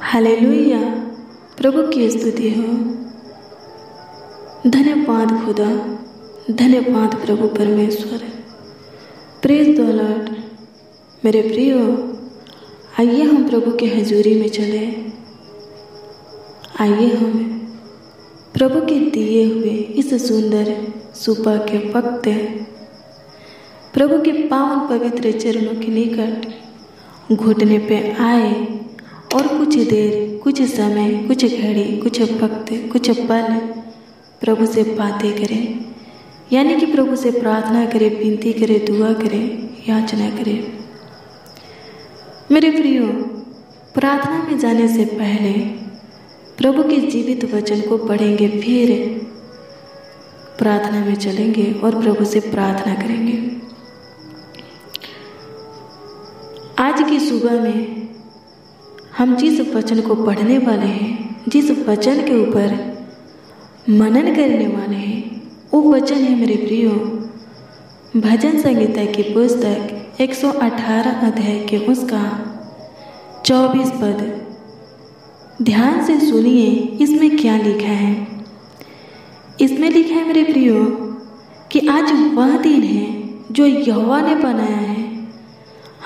Hallelujah. प्रभु की स्तुति हो। धन्यवाद खुदा। धन्यवाद प्रभु परमेश्वर। प्रेज द लॉर्ड मेरे प्रियो, आइए हम प्रभु के हजूरी में चले। आइए हम प्रभु के दिए हुए इस सुंदर सुबह के वक्त प्रभु के पावन पवित्र चरणों के निकट घुटने पे आए। और कुछ देर, कुछ समय, कुछ घड़ी, कुछ वक्त, कुछ पल प्रभु से बातें करें। यानी कि प्रभु से प्रार्थना करें, विनती करें, दुआ करें, याचना करें। मेरे प्रियो, प्रार्थना में जाने से पहले प्रभु के जीवित वचन को पढ़ेंगे, फिर प्रार्थना में चलेंगे और प्रभु से प्रार्थना करेंगे। आज की सुबह में हम जिस वचन को पढ़ने वाले हैं, जिस वचन के ऊपर मनन करने वाले हैं, वो वचन है मेरे प्रियो। भजन संगीता की पुस्तक 118 अध्याय के उसका 24 पद। ध्यान से सुनिए, इसमें क्या लिखा है? इसमें लिखा है मेरे प्रियो, कि आज वह दिन है जो यहोवा ने बनाया है।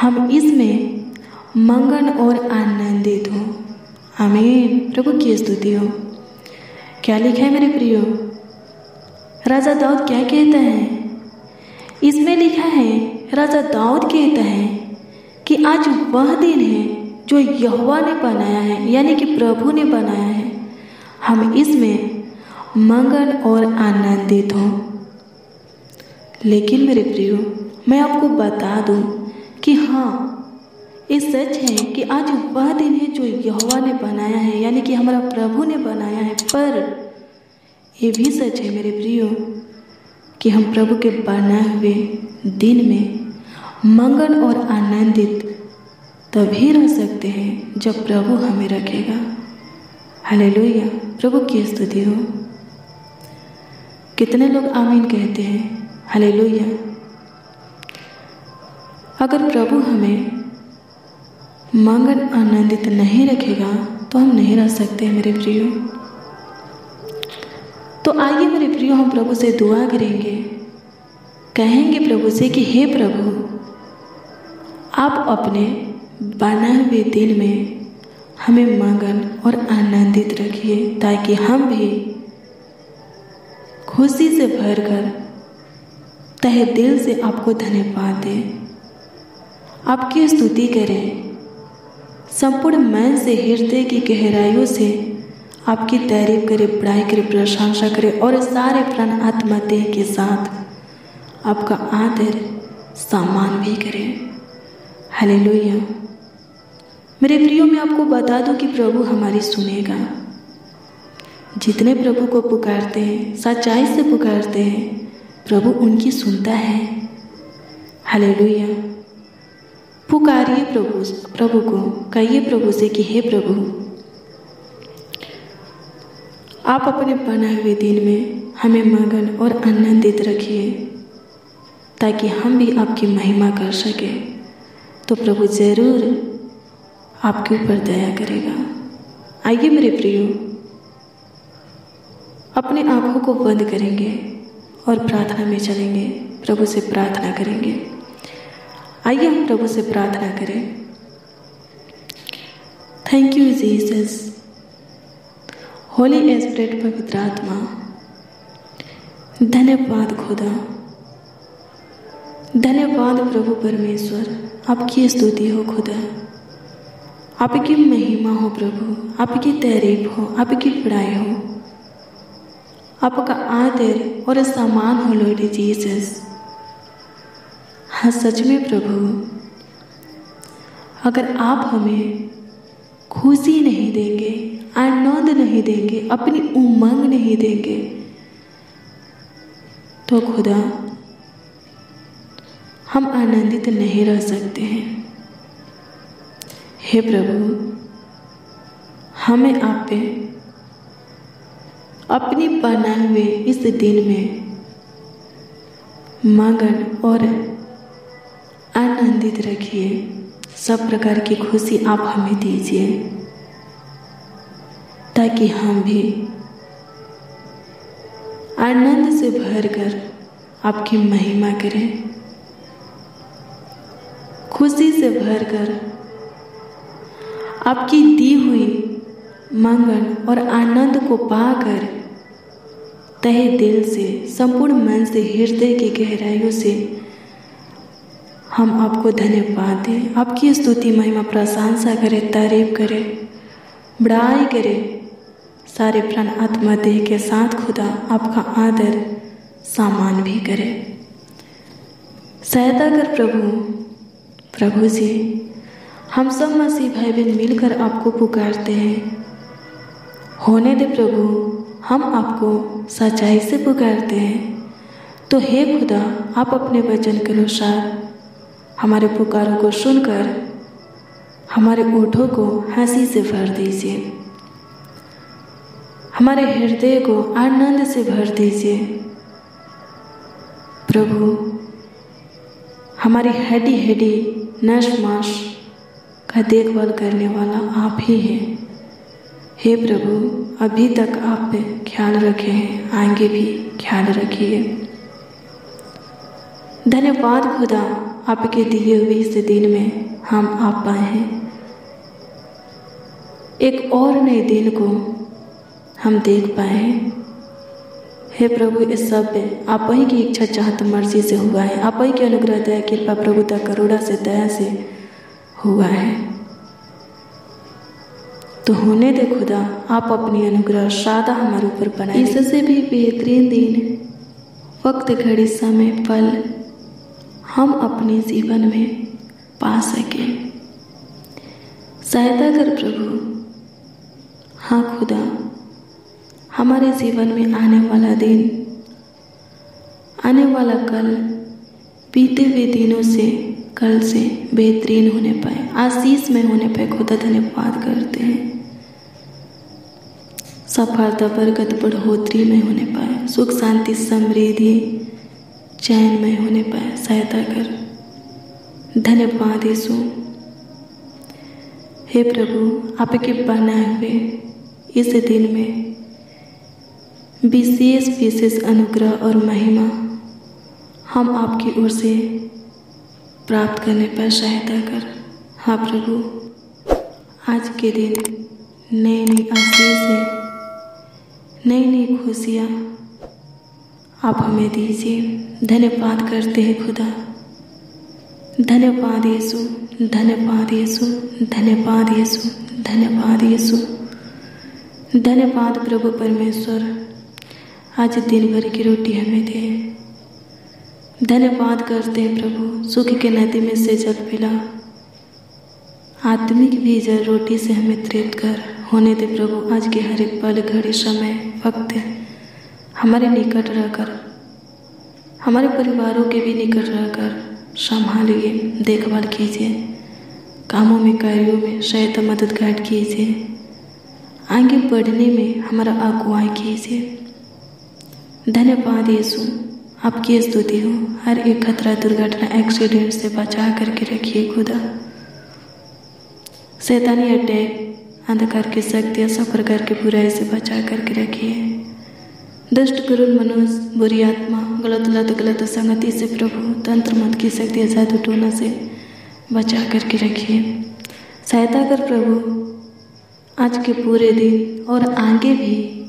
हम इसमें मंगन और आनंदित हो। आमीन। प्रभु की स्तुति हो। क्या लिखा है मेरे प्रियो? राजा दाऊद क्या कहता है? इसमें लिखा है, राजा दाऊद कहता है कि आज वह दिन है जो यहोवा ने बनाया है, यानी कि प्रभु ने बनाया है। हम इसमें मंगन और आनंदित हो। लेकिन मेरे प्रियो, मैं आपको बता दूँ कि हाँ ये सच है कि आज वह दिन है जो यहोवा ने बनाया है, यानी कि हमारा प्रभु ने बनाया है। पर ये भी सच है मेरे प्रियो, कि हम प्रभु के बनाए हुए दिन में मंगन और आनंदित तभी रह सकते हैं जब प्रभु हमें रखेगा। हालेलुया। प्रभु की स्तुति हो। कितने लोग आमीन कहते हैं? हालेलुया। अगर प्रभु हमें मंगन आनंदित नहीं रखेगा तो हम नहीं रह सकते मेरे प्रियो। तो आइए मेरे प्रियो, हम प्रभु से दुआ करेंगे। कहेंगे प्रभु से कि, हे प्रभु, आप अपने बना हुए दिन में हमें मगन और आनंदित रखिए, ताकि हम भी खुशी से भर कर तहे दिल से आपको धन्यवाद दें। आपकी स्तुति करें। संपूर्ण मन से, हृदय की गहराइयों से आपकी तारीफ़ करे पढ़ाई करे, प्रशंसा करे और सारे प्राण आत्मा देह के साथ आपका आदर सम्मान भी करे। हालेलुया। मेरे प्रियो, मैं आपको बता दूँ कि प्रभु हमारी सुनेगा। जितने प्रभु को पुकारते हैं, सच्चाई से पुकारते हैं, प्रभु उनकी सुनता है। हालेलुया। पुकारिए प्रभु प्रभु को कहिए प्रभु से कि हे प्रभु? आप अपने बनाए हुए दिन में हमें मगन और आनंदित रखिए, ताकि हम भी आपकी महिमा कर सके। तो प्रभु ज़रूर आपके ऊपर दया करेगा। आइए मेरे प्रियो, अपने आँखों को बंद करेंगे और प्रार्थना में चलेंगे। प्रभु से प्रार्थना करेंगे। आइए हम प्रभु से प्रार्थना करें। Thank you Jesus holy spirit पवित्र आत्मा, धन्यवाद खुदा। धन्यवाद प्रभु परमेश्वर, आपकी स्तुति हो खुदा। आपकी महिमा हो प्रभु, आपकी तारीफ़ हो, आपकी पढ़ाई हो। आपका आदर और सम्मान हो लॉर्ड जीसस हाँ सच में प्रभु। अगर आप हमें खुशी नहीं देंगे, आनंद नहीं देंगे, अपनी उमंग नहीं देंगे तो खुदा, हम आनंदित नहीं रह सकते हैं। हे प्रभु, हमें आप पे अपनी बनाए हुए इस दिन में मगन और आनंदित रखिए। सब प्रकार की खुशी आप हमें दीजिए। ताकि हम भी आनंद से भरकर आपकी महिमा करें। खुशी से भरकर आपकी दी हुई मंगन और आनंद को पाकर तहे दिल से, संपूर्ण मन से, हृदय की गहराइयों से हम आपको धन्यवाद दें। आपकी स्तुति, महिमा, प्रशंसा करें, तारीफ़ करें, बड़ाई करें। सारे प्राण आत्मा देह के साथ खुदा आपका आदर सामान भी करे। सहायता कर प्रभु प्रभु जी, हम सब मसीह भाई बहन मिलकर आपको पुकारते हैं। होने दे प्रभु, हम आपको सच्चाई से पुकारते हैं। तो हे खुदा, आप अपने वचन के अनुसार हमारे पुकारों को सुनकर, हमारे ओठों को हँसी से भर दीजिए। हमारे हृदय को आनंद से भर दीजिए। प्रभु, हमारी हड्डी हड्डी नश माश का देखभाल करने वाला आप ही हैं। हे प्रभु, अभी तक आप पे ख्याल रखे हैं, आगे भी ख्याल रखिए। धन्यवाद खुदा। आपके दिए हुए इस दिन में हम आ पाए हैं। एक और नए दिन को हम देख पाए हैं। हे प्रभु, इस सब पे आप ही की इच्छा चाहत मर्ज़ी से हुआ है। आप ही की अनुग्रह, दया, कृपा, प्रभुता, करुणा से, दया से हुआ है। तो होने दे खुदा, आप अपनी अनुग्रह सादा हमारे ऊपर बनाए। इससे भी बेहतरीन दिन, वक्त, घड़ी, समय पल हम अपने जीवन में पा सके। सहायता कर प्रभु। हाँ खुदा, हमारे जीवन में आने वाला दिन, आने वाला कल, बीते हुए दिनों से, कल से बेहतरीन होने पाए। आशीष में होने पाए। खुदा धन्यवाद करते हैं। सफलता, बरकत, बढ़ोतरी में होने पाए। सुख, शांति, समृद्धि चैन में होने पर सहायता कर। धन्यवाद यीशु। हे प्रभु आपके बनाए हुए इस दिन में विशेष विशेष अनुग्रह और महिमा हम आपकी ओर से प्राप्त करने पर सहायता कर। हाँ प्रभु, आज के दिन नई नई आशीष है नई नई खुशियाँ आप हमें दीजिए। धन्यवाद करते हैं खुदा। धन्यवाद यीशु धन्यवाद यीशु धन्यवाद यीशु धन्यवाद यीशु। धन्यवाद प्रभु परमेश्वर, आज दिन भर की रोटी हमें दे। धन्यवाद करते हैं प्रभु, सुख के नदी में से जल पिला। आत्मिक भी जल रोटी से हमें तृप्त कर। होने दे प्रभु, आज के हर एक पल, घड़ी, समय, वक्त हमारे निकट रहकर हमारे परिवारों के भी निकट रहकर संभालिए, देखभाल कीजिए। कामों में, कार्यों में सहायता मदद गाइड कीजिए। आगे बढ़ने में हमारा अगुवाई कीजिए। धन्यवाद यीशु, आपकी स्तुति हो हर एक खतरा, दुर्घटना, एक्सीडेंट से बचा करके रखिए खुदा। शैतानी अटैक, अंधकार की शक्तियाँ सब प्रकार की बुराई से बचा करके रखिए। दुष्ट गुरु मनुष्य बुरी आत्मा, गलत, लत, गलत संगति से प्रभु, तंत्र, मत की शक्ति जादू टोना से बचा करके रखिए। सहायता कर प्रभु। आज के पूरे दिन और आगे भी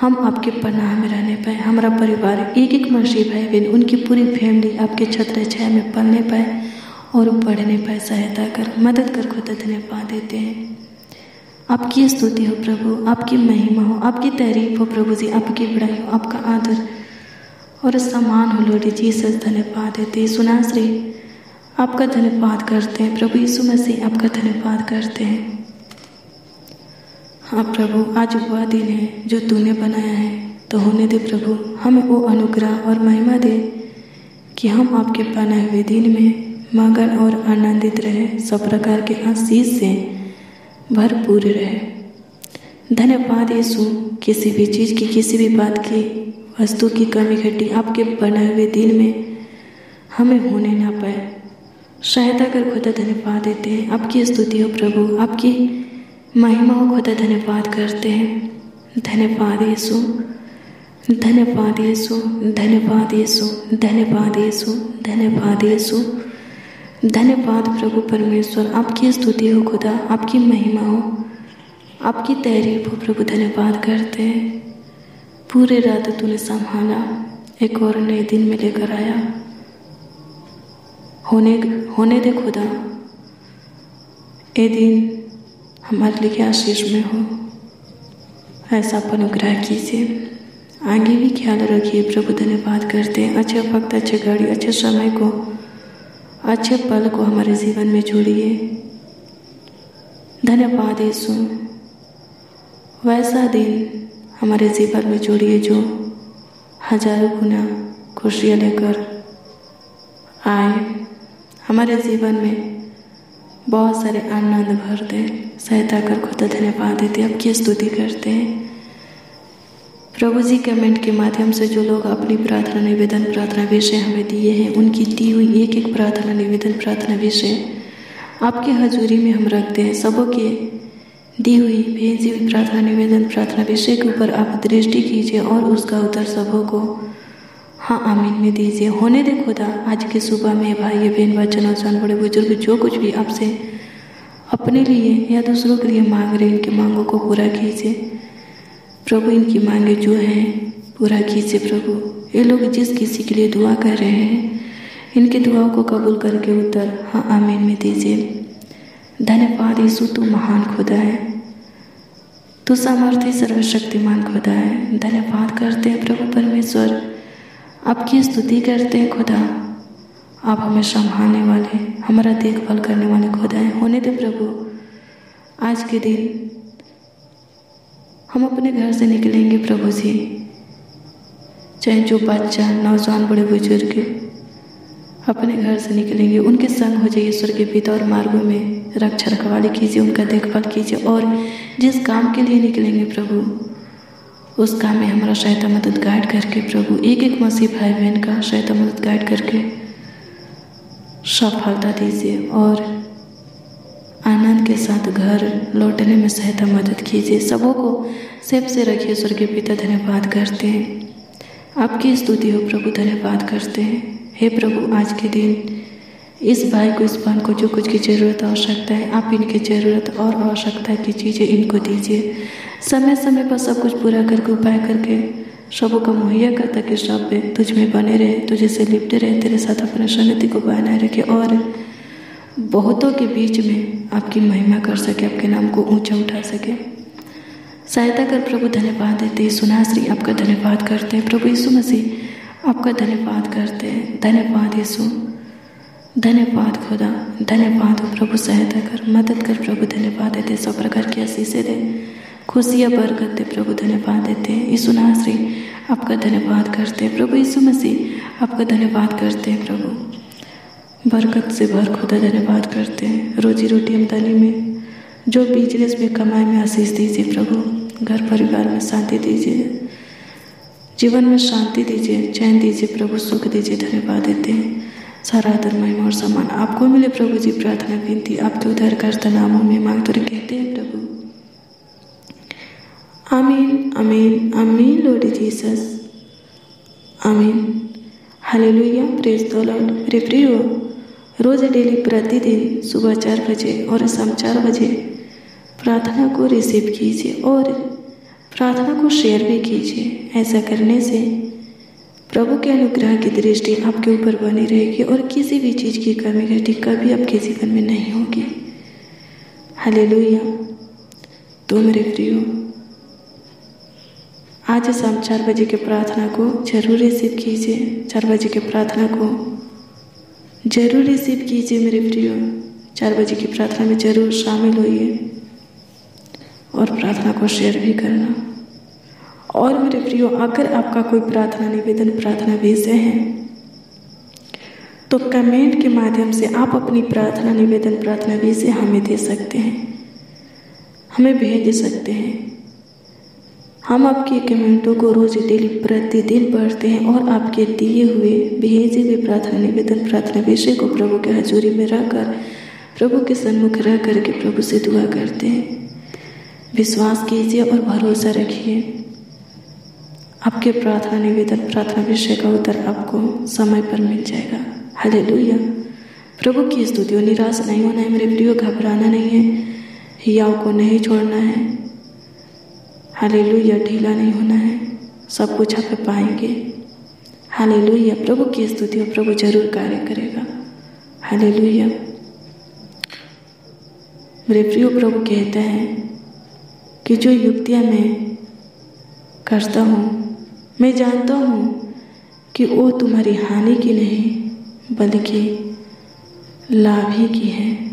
हम आपके पनाह में रहने पाए। हमारा परिवार एक एक मसीह भाई बहन उनकी पूरी फैमिली आपके छत्र छाया में पलने पाए और बढ़ने पाए। सहायता कर, मदद कर, खुद धन्यवाद देते हैं। आपकी स्तुति हो प्रभु, आपकी महिमा हो, आपकी तारीफ़ हो प्रभु जी, आपकी बड़ाई हो, आपका आदर और सम्मान हो लोडी जी। जीसस धन्यवाद देते सुना श्री, आपका धन्यवाद करते हैं। प्रभु यीशु मसीह आपका धन्यवाद करते हैं। हाँ प्रभु, आज वह दिन है जो तूने बनाया है। तो होने दे प्रभु, हमें वो अनुग्रह और महिमा दे कि हम आपके बनाए हुए दिन में मगन और आनंदित रहे। सब प्रकार के आशीष से भरपूर रहे। धन्यवाद यीशु, किसी भी चीज़ की, किसी भी बात की, वस्तु की कमी घटी आपके बनाए हुए दिल में हमें होने ना पाए। सहायता कर खुदा धन्यवाद देते हैं, आपकी स्तुति हो प्रभु, आपकी महिमा खुदा धन्यवाद करते हैं। धन्यवाद यीशु धन्यवाद यीशु धन्यवाद यीशु धन्यवाद यीशु धन्यवाद यीशु। धन्यवाद प्रभु परमेश्वर। आपकी स्तुति हो खुदा, आपकी महिमा हो। आपकी तारीफ़ हो प्रभु धन्यवाद करते हैं। पूरे रात तूने संभाला, एक और नए दिन में लेकर आया। होने होने दे खुदा। ये दिन हमारे लिए आशीष में हो? ऐसा अपन अनुग्रह कीजिए। आगे भी ख्याल रखिए, प्रभु धन्यवाद करते हैं। अच्छे वक्त, अच्छे घड़ी अच्छे समय को अच्छे पल को हमारे जीवन में जोड़िए। धन्यवाद यीशु। वैसा दिन हमारे जीवन में जोड़िए जो हज़ारों गुना खुशियाँ लेकर आए। हमारे जीवन में बहुत सारे आनंद भर दे सहायता कर खुद धन्यवाद देते हैं आपकी स्तुति करते हैं। प्रभु जी कमेंट के माध्यम से जो लोग अपनी प्रार्थना निवेदन, प्रार्थना विषय हमें दिए हैं, उनकी दी हुई एक एक प्रार्थना निवेदन, प्रार्थना विषय आपके हजूरी में हम रखते हैं। सबों के दी हुई भेजी हुई प्रार्थना निवेदन, प्रार्थना विषय के ऊपर आप दृष्टि कीजिए और उसका उत्तर सबों को हाँ आमीन में दीजिए। होने दे खुदा, आज के सुबह में भाई, बहन, बच्चन और नौजवान बड़े बुज़ुर्ग जो कुछ भी आपसे अपने लिए या दूसरों के लिए मांग रहे हैं, इनकी मांगों को पूरा कीजिए। प्रभु इनकी मांगे जो हैं, पूरा कीजिए प्रभु। ये लोग जिस किसी के लिए दुआ कर रहे हैं, इनकी दुआओं को कबूल करके उत्तर हाँ आमीन में दीजिए। धन्यवाद, यीशु, तू महान खुदा है। तू सामर्थ्य, सर्वशक्तिमान खुदा है। धन्यवाद करते हैं प्रभु परमेश्वर। आपकी स्तुति करते हैं खुदा। आप हमें संभालने वाले, हमारा देखभाल करने वाले खुदा है। होने दे प्रभु। आज के दिन हम अपने घर से निकलेंगे प्रभु जी चाहे जो बच्चा नौजवान, बड़े बुज़ुर्ग अपने घर से निकलेंगे, उनके संग हो जाइए ईश्वर के पिता और मार्गों में रक्षा रखवाली कीजिए, उनका देखभाल कीजिए और जिस काम के लिए निकलेंगे प्रभु, उस काम में हमारा सहायता मदद गाइड करके प्रभु एक एक मसीह भाई बहन का सहायता मदद गाइड करके सफलता दीजिए और आनंद के साथ घर लौटने में सहायता मदद कीजिए। सबों को सेब से रखिए, स्वर्गीय पिता, धन्यवाद करते हैं। आपकी स्तुति हो, प्रभु, धन्यवाद करते हैं। हे प्रभु, आज के दिन इस भाई को, इस बहन को जो कुछ की ज़रूरत, आवश्यकता है, आप इनकी ज़रूरत और आवश्यकता की चीज़ें इनको दीजिए। समय समय पर सब कुछ पूरा करके, उपाय करके, सबों का मुहैया कर, ताकि सब तुझ में बने रहे, तुझे से लिपटे रहे, तेरे साथ अपने सन्निधि को बनाए रखे और बहुतों के बीच में आपकी महिमा कर सके, आपके नाम को ऊँचा उठा सके। सहायता कर प्रभु, धन्यवाद देते सुना श्री, आपका धन्यवाद करते हैं। प्रभु यीशु मसीह, आपका धन्यवाद करते हैं। धन्यवाद यीशु। धन्यवाद खुदा। धन्यवाद प्रभु, सहायता कर। मदद कर प्रभु, धन्यवाद देते सब प्रकार की आशीषें दे। खुशियाँ बरकत दे प्रभु, धन्यवाद देते हैं। यीशु नासरी आपका धन्यवाद करते हैं। प्रभु यीशु मसीह, आपका धन्यवाद करते हैं प्रभु। बरकत से भर खुदा धन्यवाद करते हैं। रोजी रोटी आमदनी में, जो बिज़नेस में कमाई में आशीष दीजिए प्रभु। घर परिवार में शांति दीजिए। जीवन में शांति दीजिए, चैन दीजिए प्रभु, सुख दीजिए, धन्यवाद देते हैं। सारा आदर, महिमा और सम्मान आपको मिले प्रभु जी, प्रार्थना, विनती। आपके उधर करता नामों में मांग तो कहते हैं प्रभु। आमीन आमीन आमीन लोडी जीसस आमीन। हालेलुया प्रेज द लॉर्ड मेरे प्रियो रोज़ डेली प्रतिदिन सुबह चार बजे और शाम चार बजे प्रार्थना को रिसीव कीजिए और प्रार्थना को शेयर भी कीजिए। ऐसा करने से प्रभु के अनुग्रह की दृष्टि आपके ऊपर बनी रहेगी और किसी भी चीज़ की कमी घटी कभी आपके जीवन में नहीं होगी। हालेलुया तो मेरे प्रियो, आज शाम चार बजे के प्रार्थना को ज़रूर रिसीव कीजिए। चार बजे के प्रार्थना को ज़रूर रिसीव कीजिए मेरे प्रियो। चार बजे की प्रार्थना में ज़रूर शामिल होइए और प्रार्थना को शेयर भी करना। और मेरे प्रियो, अगर आपका कोई प्रार्थना, निवेदन, प्रार्थना विषय है तो कमेंट के माध्यम से आप अपनी प्रार्थना, निवेदन, प्रार्थना विषय हमें दे सकते हैं। हमें भेज सकते हैं। हम आपके कमेंटों को रोज डेली प्रतिदिन पढ़ते हैं और आपके दिए हुए, भेजे हुए प्रार्थना, निवेदन, प्रार्थना विषय को प्रभु के हजूरी में रखकर, प्रभु के सन्मुख रह करके प्रभु से दुआ करते हैं। विश्वास कीजिए और भरोसा रखिए। आपके प्रार्थना, निवेदन, प्रार्थना विषय का उत्तर आपको समय पर मिल जाएगा। हले प्रभु की स्तुति निराश नहीं होना है, मेरे प्रियो, घबराना नहीं है। याव को नहीं छोड़ना है। हाले ढीला नहीं होना है। सब कुछ आप पाएँगे। हाले प्रभु की स्तुति हो प्रभु ज़रूर कार्य करेगा। हाले मेरे प्रियो प्रभु कहते हैं कि जो युक्तियाँ मैं करता हूँ, मैं जानता हूँ कि वो तुम्हारी हानि की नहीं, बल्कि लाभ ही की है।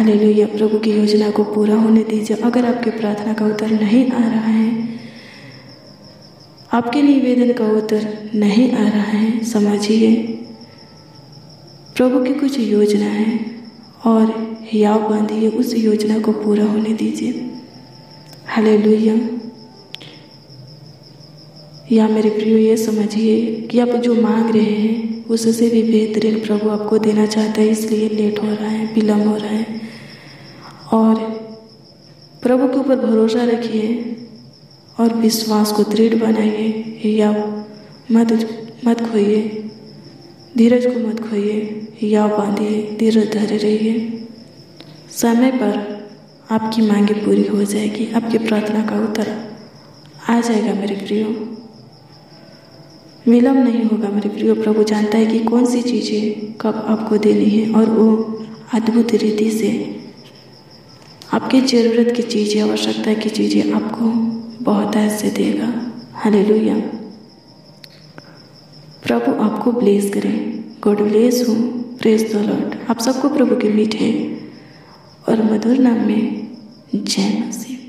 हालेलुया, प्रभु की योजना को पूरा होने दीजिए। अगर आपके प्रार्थना का उत्तर नहीं आ रहा है, आपके निवेदन का उत्तर नहीं आ रहा है, समझिए। प्रभु की कुछ योजना है और याव बांधिए, उस योजना को पूरा होने दीजिए। हालेलुया। या मेरे प्रियो, ये समझिए कि आप जो मांग रहे हैं, उससे भी बेहतरीन प्रभु आपको देना चाहता है, इसलिए लेट हो रहा है विलम्ब हो रहा है। और प्रभु के ऊपर भरोसा रखिए और विश्वास को दृढ़ बनाइए या मत मत खोइए। धीरज को मत खोइए या बांधिए धीरज धरे रहिए। समय पर आपकी मांगे पूरी हो जाएगी, आपकी प्रार्थना का उत्तर आ जाएगा मेरे प्रियो। विलम्ब नहीं होगा मेरे प्रियो। प्रभु जानता है कि कौन सी चीज़ें कब आपको देनी है और वो अद्भुत रीति से आपकी ज़रूरत की चीज़ें, आवश्यकता की चीज़ें आपको बहुत से देगा। हले प्रभु आपको ब्लेस करें। गॉड ब्लेस हो प्रेस द लॉर्ड आप सबको प्रभु के मीठे और मधुर नाम में जय मसीह।